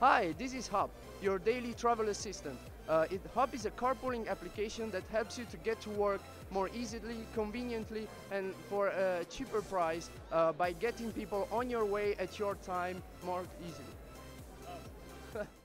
Hi, this is HUPP, your daily travel assistant. Uh, it, HUPP is a carpooling application that helps you to get to work more easily, conveniently, and for a cheaper price uh, by getting people on your way at your time more easily.